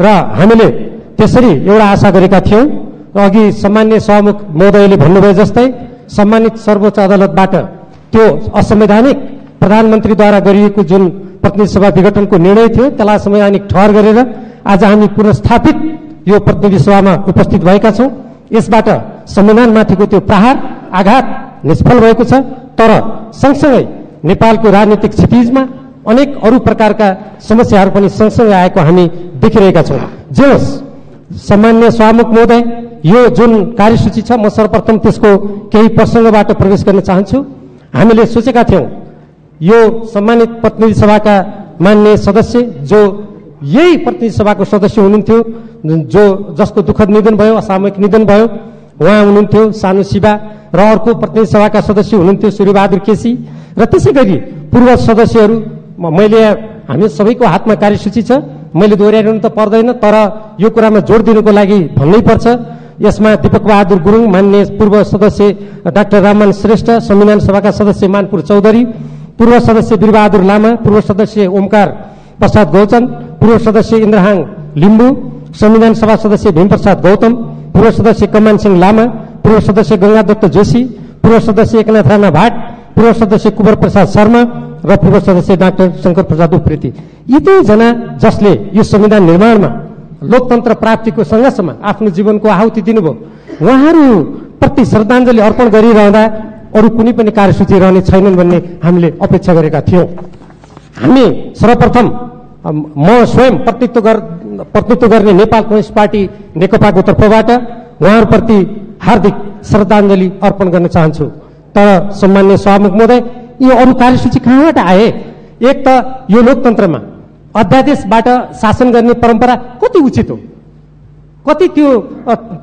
र हामीले त्यसरी एउटा आशा गरेका थियौँ। र अघि सामान्य सभामुख महोदयले भन्नुभयो जस्तै सम्मानित सर्वोच्च अदालतबाट त्यो असंवैधानिक प्रधानमन्त्रीद्वारा गरिएको जुन प्रतिनिधि सभा विघटनको निर्णय थियो त्यसलाई संवैधानिक ठहर गरेर आज हामी पुनस्थापित यो प्रतिनिधि सभामा उपस्थित भएका छौँ। यसबाट संविधानमाथिको त्यो प्रहार आघात निष्फल भएको छ। तर सँगसँगै नेपालको राजनीतिक क्षितिजमा अनेक अरू प्रकारका समस्याहरू पनि सँगसँगै आएको हामी देखिरहेका छौँ। जे होस् सामान्य सभामुख महोदय यो जुन कार्यसूची छ म सर्वप्रथम त्यसको केही प्रसङ्गबाट प्रवेश गर्न चाहन्छु। हामीले सोचेका थियौँ यो सम्मानित प्रतिनिधि सभाका मान्य सदस्य जो यही प्रतिनिधि सभाको सदस्य हुनुहुन्थ्यो जो जसको दुःखद निधन भयो असामयिक निधन भयो उहाँ हुनुहुन्थ्यो सानु शिवा र अर्को प्रतिनिधि सभाका सदस्य हुनुहुन्थ्यो सूर्यबहादुर केसी। र त्यसै गरी पूर्व सदस्यहरू मैले हामी सबैको हातमा कार्यसूची छ। मैले दोहोऱ्याइरहनु त पर्दैन तर यो कुरामा जोड दिनुको लागि भन्नै पर्छ। यसमा दिपक बहादुर गुरुङ मान्य पूर्व सदस्य डाक्टर राममान श्रेष्ठ संविधान सभाका सदस्य मानपुर चौधरी पूर्व सदस्य वीरबहादुर लामा पूर्व सदस्य ओमकार प्रसाद गौचन पूर्व सदस्य इन्द्रहाङ लिम्बू संविधान सभा सदस्य भीमप्रसाद गौतम पूर्व सदस्य कमान सिंह लामा पूर्व सदस्य गंगादत्त जोशी पूर्व सदस्य एकनाथ राणा भाट पूर्व सदस्य कुवर प्रसाद शर्मा र पूर्व सदस्य डाक्टर शङ्कर प्रसाद उप्रेती। यी जना जसले यो संविधान निर्माणमा लोकतन्त्र प्राप्तिको सङ्घर्षमा आफ्नो जीवनको आहुति दिनुभयो उहाँहरू प्रति श्रद्धाञ्जली अर्पण गरिरहँदा अरू कुनै पनि कार्यसूची रहने छैनन् भन्ने हामीले अपेक्षा गरेका थियौँ। हामी सर्वप्रथम म स्वयं प्रतित्व गर प्रतित्व गर्ने नेपाल कम्युनिस्ट पार्टी नेकपाको तर्फबाट उहाँहरूप्रति हार्दिक श्रद्धाञ्जली अर्पण गर्न चाहन्छु। तर सम्मान्य सभामुख महोदय यो अरू कार्यसूची कहाँबाट आए? एक त यो लोकतन्त्रमा अध्यादेशबाट शासन गर्ने परम्परा कति उचित हो? कति त्यो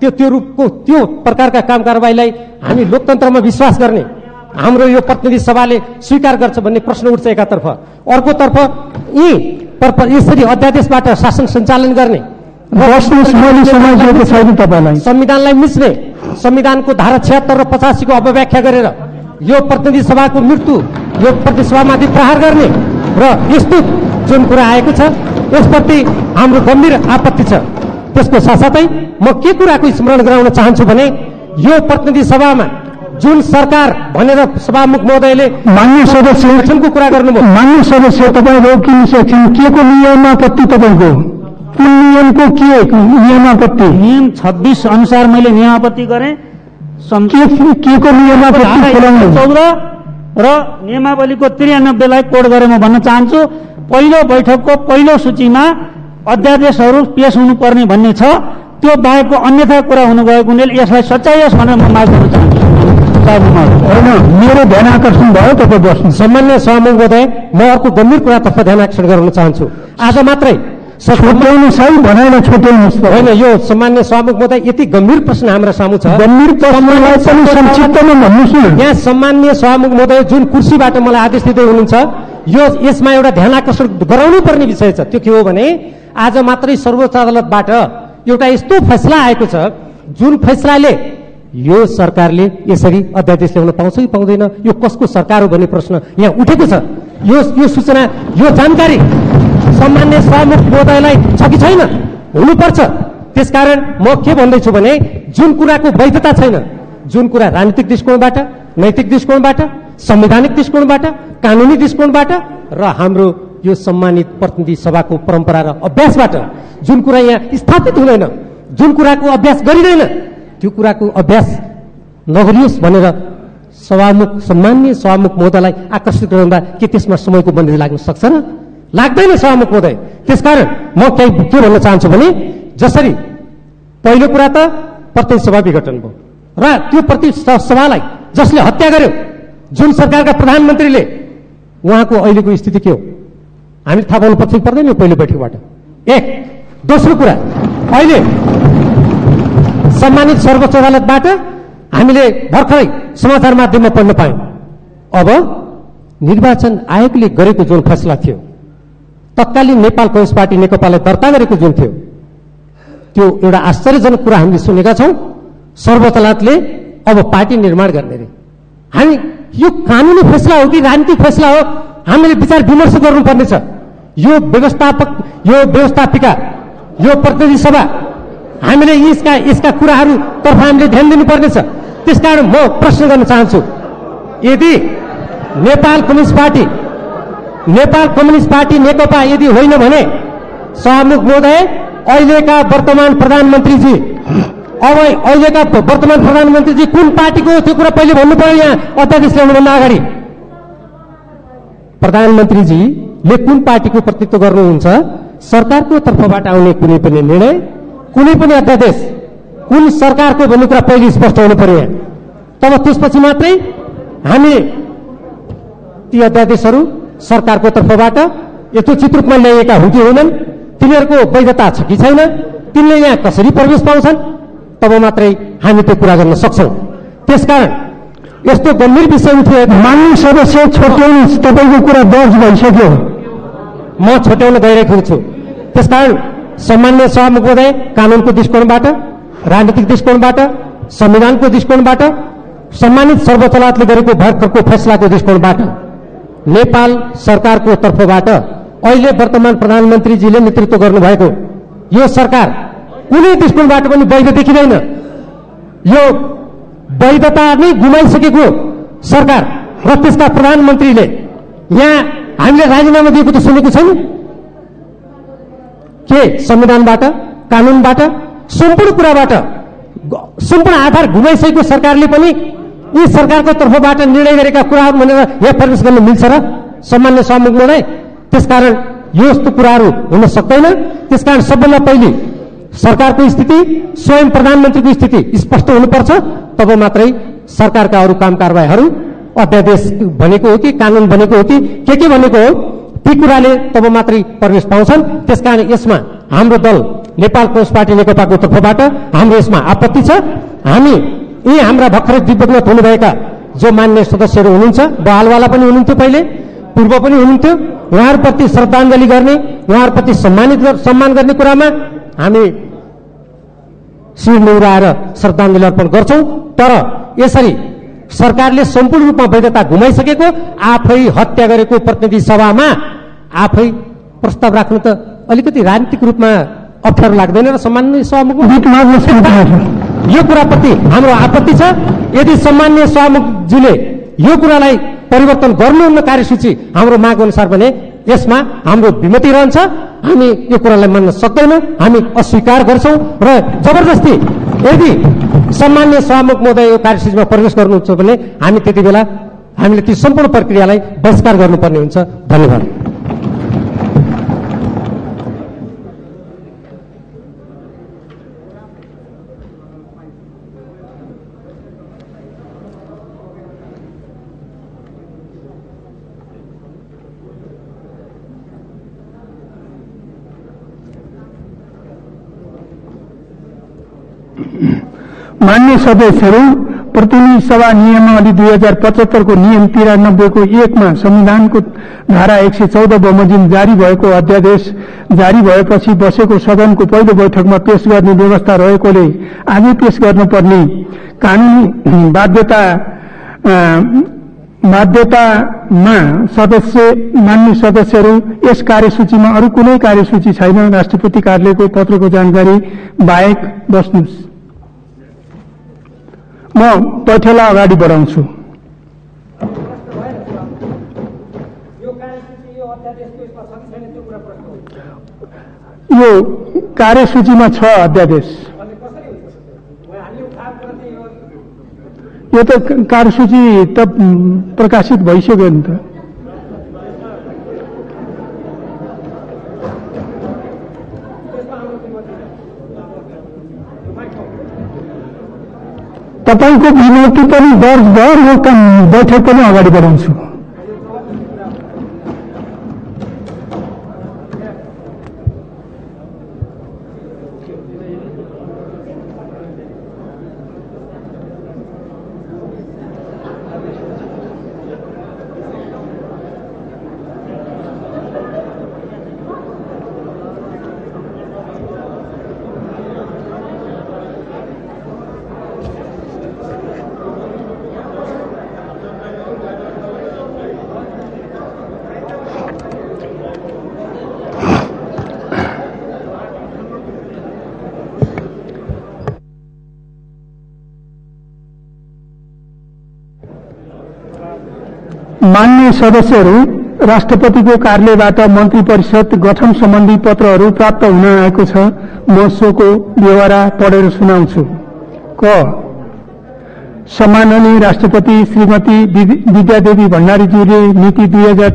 त्यो त्यो रूपको त्यो प्रकारका काम कारवाहीलाई हामी लोकतन्त्रमा विश्वास गर्ने हाम्रो यो प्रतिनिधि सभाले स्वीकार गर्छ भन्ने प्रश्न उठ्छ एकातर्फ। अर्कोतर्फ यी यसरी अध्यादेशबाट शासन सञ्चालन गर्ने संविधानलाई मिच्ने संविधानको धारा छिहत्तर र पचासीको अपव्याख्या गरेर यो प्रतिनिधि सभाको मृत्यु यो प्रतिनिधि सभामाथि प्रहार गर्ने र यस्तो जुन कुरा आएको छ यसप्रति हाम्रो गम्भीर आपत्ति छ। त्यसको साथसाथै म के कुराको स्मरण गराउन चाहन्छु भने यो प्रतिनिधि सभामा जुन सरकार भनेर सभामुख महोदयले मान्य सदस्य इलेक्सनको कुरा गर्नुभयो। मान्य सदस्य तपाईँ रोकिन सक्छन् के को नियमापत्ति तपाईँको? कुन नियमको के नियमापत्ति नियम छब्बिस अनुसार मैले नियमापत्ति गरेँ। चौध र नियमावलीको त्रियानब्बेलाई कोड गरेर म भन्न चाहन्छु पहिलो बैठकको पहिलो सूचीमा अध्यादेशहरू पेश हुनुपर्ने भन्ने छ। त्यो बाहेकको अन्यथा कुरा हुनु गएको हुनाले यसलाई सच्याइयोस् भनेर म माग गर्न चाहन्छु। होइन मेरो ध्यान आकर्षण भयो तपाईँ बस्नु सामान्य सभामुख महोदय म अर्को गम्भीर कुरातर्फ ध्यान आकर्षण गराउन चाहन्छु। आज मात्रै है छोट्याउनुहोस् त। होइन यो सामान्य सभामुख महोदय यति गम्भीर प्रश्न हाम्रो सामु छ। गम्भीर प्रश्नलाई पनि संक्षिप्तमा भन्नुहोस् न। यहाँ सम्मान्य सभामुख महोदय जुन कुर्सीबाट मलाई आदेश दिँदै हुनुहुन्छ यो यसमा एउटा ध्यान आकर्षण गराउनु पर्ने विषय छ। त्यो के हो भने आज मात्रै सर्वोच्च अदालतबाट एउटा यस्तो फैसला आएको छ जुन फैसलाले यो सरकारले यसरी अध्यादेश ल्याउन पाउँछ कि पाउँदैन। यो कसको सरकार हो भन्ने प्रश्न यहाँ उठेको छ। यो यो सूचना यो जानकारी सामान्य सभामुख महोदयलाई छ कि छैन? हुनुपर्छ। त्यसकारण म के भन्दैछु भने जुन कुराको वैधता छैन जुन कुरा राजनीतिक दृष्टिकोणबाट नैतिक दृष्टिकोणबाट संवैधानिक दृष्टिकोणबाट कानुनी दृष्टिकोणबाट र हाम्रो यो सम्मानित प्रतिनिधि सभाको परम्परा र अभ्यासबाट जुन कुरा यहाँ स्थापित हुँदैन जुन कुराको अभ्यास गरिँदैन त्यो कुराको अभ्यास नगरियोस् भनेर सभामुख सम्मान्य सभामुख महोदयलाई आकर्षित गराउँदा के त्यसमा समयको बन्दी लाग्न सक्छ र लाग्दैन सभामुख महोदय। त्यसकारण म केही के भन्न चाहन्छु भने जसरी पहिलो कुरा त प्रतिनिधि सभा विघटन भयो र त्यो प्रतिनिधि स- सभालाई जसले हत्या गर्यो जुन सरकारका प्रधानमन्त्रीले उहाँको अहिलेको स्थिति के हो? हामीले थाहा पाउनु पर्छ पर्दैन यो पहिलो बैठकबाट? एक दोस्रो कुरा अहिले सम्मानित सर्वोच्च अदालतबाट हामीले भर्खरै समाचार माध्यममा पढ्न पायौँ। अब निर्वाचन आयोगले गरेको जुन फैसला थियो तत्कालीन नेपाल कम्युनिस्ट पार्टी नेकपालाई दर्ता गरेको जुन थियो त्यो एउटा आश्चर्यजनक कुरा हामीले सुनेका छौँ। सर्वोच्च अदालतले अब पार्टी निर्माण गर्ने रे। हामी यो कानुनी फैसला हो कि राजनीतिक फैसला हो? हामीले विचार विमर्श गर्नुपर्नेछ। यो व्यवस्थापक यो व्यवस्थापिका यो प्रतिनिधि सभा हामीले यसका यसका कुराहरूतर्फ हामीले ध्यान दिनुपर्नेछ। त्यसकारण म प्रश्न गर्न चाहन्छु यदि Nepal communist party Nepal communist party Nekapa यदि होइन भने सभामुख महोदय अहिलेका वर्तमान प्रधानमन्त्रीजी अब अहिलेका वर्तमान प्रधानमन्त्रीजी कुन पार्टीको त्यो कुरा पहिले भन्नु पर्यो यहाँ अध्यादेश ल्याउनुभन्दा अगाडि। प्रधानमन्त्रीजीले कुन पार्टीको प्रतिनिधित्व गर्नुहुन्छ सरकारको तर्फबाट आउने कुनै पनि निर्णय कुनै पनि अध्यादेश कुन सरकारको भन्ने कुरा पहिले स्पष्ट हुनु पर्यो यहाँ। तब त्यसपछि मात्रै हामी ती अध्यादेशहरू सरकारको तर्फबाट यथोचित रूपमा ल्याइएका हुन् कि होइनन् तिनीहरूको वैधता छ कि छैन? तिनले यहाँ कसरी प्रवेश पाउँछन्? तब मात्रै हामी त्यो कुरा गर्न सक्छौँ। त्यसकारण यस्तो गम्भीर विषय उठिए मान्य सदस्य छोट्याउनुहोस् तपाईँको कुरा दर्ज भइसक्यो। म छुट्याउन गइरहेको छु त्यसकारण सामान्य सभामुख महोदय कानुनको दृष्टिकोणबाट राजनीतिक दृष्टिकोणबाट संविधानको दृष्टिकोणबाट सम्मानित सर्वोच्च अदालतले गरेको भर्खरको फैसलाको दृष्टिकोणबाट नेपाल सरकारको तर्फबाट अहिले वर्तमान प्रधानमन्त्रीजीले नेतृत्व गर्नुभएको। यो सरकार कुनै दृष्टिकोणबाट पनि वैध देखिँदैन। यो वैधता नै गुमाइसकेको सरकार र त्यसका प्रधानमन्त्रीले यहाँ हामीले राजीनामा दिएको त सुनेको छैन? के संविधानबाट कानुनबाट सम्पूर्ण कुराबाट सम्पूर्ण आधार घुमाइसकेको सरकारले पनि यी सरकारको तर्फबाट निर्णय गरेका कुराहरू भनेर रेफरेन्स गर्न मिल्छ र सामान्य महोदय त्यसकारण यो यस्तो कुराहरू हुन सक्दैन। त्यसकारण सबभन्दा पहिले सरकारको स्थिति स्वयं प्रधानमन्त्रीको स्थिति स्पष्ट हुनुपर्छ। तब मात्रै सरकारका अरू काम कारवाहीहरू अध्यादेश भनेको हो कि कानुन भनेको हो कि के के भनेको हो ती कुराले तब मात्रै प्रवेश पाउँछन्। त्यसकारण यसमा हाम्रो दल नेपाल कम्युनिस्ट पार्टी नेकपाको तर्फबाट हाम्रो यसमा आपत्ति छ। हामी यी हाम्रा भर्खरै दिव्यगत हुनुभएका जो मान्य सदस्यहरू हुनुहुन्छ बहालवाला पनि हुनुहुन्थ्यो पहिले पूर्व पनि हुनुहुन्थ्यो उहाँहरूप्रति श्रद्धाञ्जली गर्ने उहाँहरूप्रति सम्मानित सम्मान गर्ने कुरामा हामी शिर निहुराएर श्रद्धाञ्जली अर्पण गर्छौँ। तर यसरी सरकारले सम्पूर्ण रूपमा वैधता घुमाइसकेको आफै हत्या गरेको प्रतिनिधि सभामा आफै प्रस्ताव राख्नु त अलिकति राजनीतिक रूपमा अप्ठ्यारो लाग्दैन र सामान्य सभामुख यो कुराप्रति हाम्रो आपत्ति छ। यदि सामान्य सभामुखजीले यो कुरालाई परिवर्तन गर्नुहुन्न कार्यसूची हाम्रो माग अनुसार भने यसमा हाम्रो विमति रहन्छ। हामी यो कुरालाई मान्न सक्दैनौँ। हामी अस्वीकार गर्छौँ र जबरजस्ती यदि सामान्य सभामुख महोदय यो कार्यसूचीमा प्रवेश गर्नुहुन्छ भने हामी त्यति बेला हामीले ती सम्पूर्ण प्रक्रियालाई बहिष्कार गर्नुपर्ने हुन्छ। धन्यवाद। मान्य सदस्यहरू प्रतिनिधि सभा नियमावली दुई हजार पचहत्तरको नियम तिरानब्बेको एकमा संविधानको धारा एक सय चौध बमोजिम जारी भएको अध्यादेश जारी भएपछि बसेको सदनको पहिलो बैठकमा पेश गर्ने व्यवस्था रहेकोले आजै पेश गर्नुपर्ने कानूनी बाध्यता बाध्यतामा सदस्य मान्य सदस्यहरू यस कार्यसूचीमा अरू कुनै कार्यसूची छैन। राष्ट्रपति कार्यालयको पत्रको जानकारी बाहेक बस्नुहोस्। म तथ्यलाई अगाडि बढाउँछु। यो कार्यसूचीमा छ अध्यादेश। यो त कार्यसूची त प्रकाशित भइसक्यो नि त। तपाईँको विनोती पनि दर्ज भयो म बैठक पनि अगाडि बढाउँछु। मान्य सदस्यहरू राष्ट्रपतिको कार्यालयबाट मन्त्री परिषद गठन सम्बन्धी पत्रहरू प्राप्त हुन आएको छ। म सोको व्यवहार पढेर सुनाउँछु। क। सम्माननीय राष्ट्रपति श्रीमती विद्यादेवी भण्डारीज्यूले मिति दुई हजार